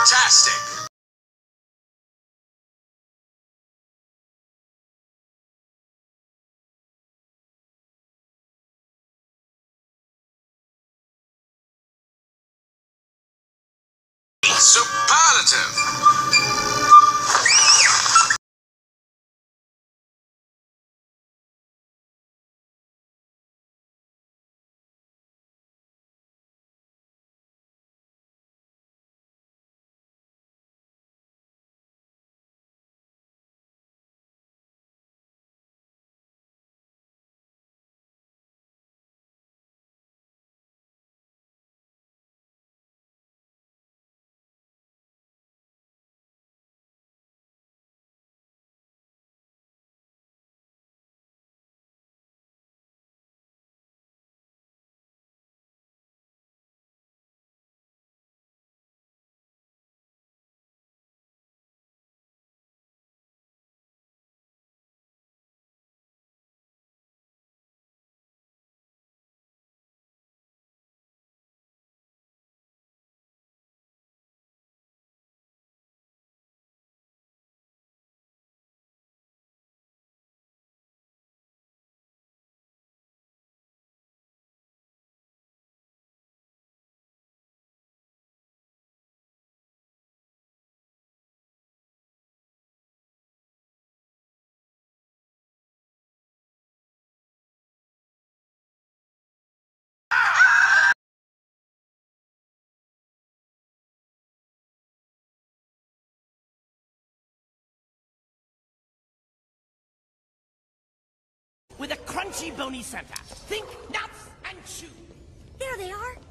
Fantastic! Superlative! Crunchy bony center. Think nuts and chew. There they are.